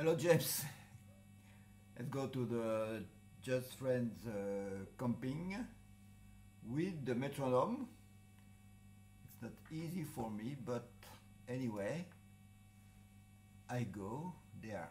Hello, James. Let's go to the Just Friends uh, comping with the metronome. It's not easy for me, but anyway, I go there.